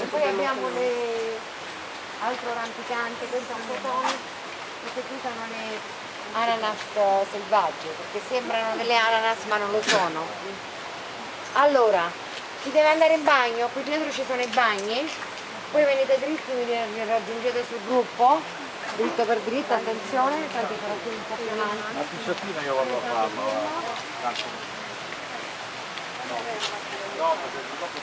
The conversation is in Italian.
E poi abbiamo le altro rampicante, questo è un cotone, queste qui sono le ananas selvagge, perché sembrano delle ananas ma non lo sono. Allora, si deve andare in bagno, qui dietro ci sono i bagni, poi venite dritti, mi raggiungete sul gruppo, dritto per dritto, attenzione, perché sono qui un po' più avanti. La pisciatina io vado a farlo. No, no, perché dopo